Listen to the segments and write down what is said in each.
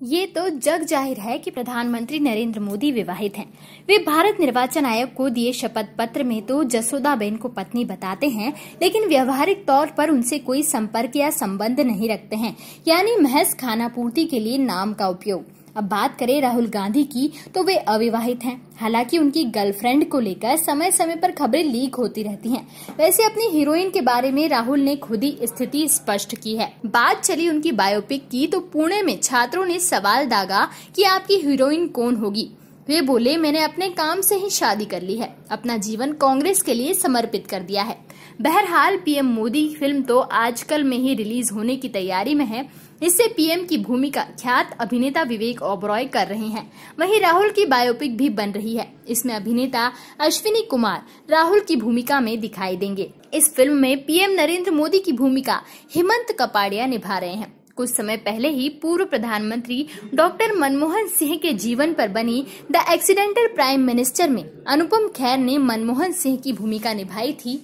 ये तो जग ज़ाहिर है कि प्रधानमंत्री नरेंद्र मोदी विवाहित हैं। वे भारत निर्वाचन आयोग को दिए शपथ पत्र में तो जसोदा बेन को पत्नी बताते हैं, लेकिन व्यवहारिक तौर पर उनसे कोई संपर्क या संबंध नहीं रखते हैं यानी महज खाना पूर्ति के लिए नाम का उपयोग अब बात करें राहुल गांधी की तो वे अविवाहित हैं। हालाँकि उनकी गर्लफ्रेंड को लेकर समय समय पर खबरें लीक होती रहती हैं। वैसे अपनी हीरोइन के बारे में राहुल ने खुद ही स्थिति स्पष्ट की है। बात चली उनकी बायोपिक की तो पुणे में छात्रों ने सवाल दागा कि आपकी हीरोइन कौन होगी? वे बोले, मैंने अपने काम से ही शादी कर ली है। अपना जीवन कांग्रेस के लिए समर्पित कर दिया है। बहरहाल, पीएम मोदी फ़िल्म तो आजकल में ही रिलीज़ होने की तैयारी में है। इससे पीएम की भूमिका ख्यात अभिनेता विवेक ओबरॉय कर रहे हैं। वहीं राहुल की बायोपिक भी बन रही है। इसमें अभिनेता अश्विनी कुमार राहुल की भूमिका में दिखाई देंगे। इस फ़िल्म में पीएम नरेंद्र मोदी की भूमिका हेमंत कपाड़िया निभा रहे हैं। कुछ समय पहले ही पूर्व प्रधानमंत्री डॉक्टर मनमोहन सिंह के जीवन पर बनी द एक्सीडेंटल प्राइम मिनिस्टर में अनुपम खैर ने मनमोहन सिंह की भूमिका निभाई थी।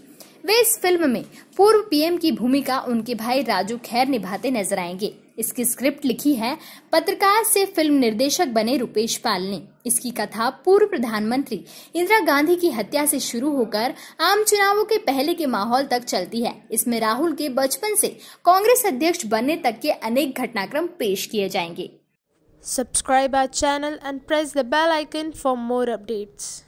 वे इस फ़िल्म में पूर्व पीएम की भूमिका उनके भाई राजू खैर निभाते नज़र आएँगे। इसकी स्क्रिप्ट लिखी है पत्रकार से फ़िल्म निर्देशक बने रुपेश पाल ने। इसकी कथा पूर्व प्रधानमंत्री इंदिरा गांधी की हत्या से शुरू होकर आम चुनावों के पहले के माहौल तक चलती है। इसमें राहुल के बचपन से कांग्रेस अध्यक्ष बनने तक के अनेक घटनाक्रम पेश किए जाएँगे। Subscribe our channel and press the bell icon for more updates.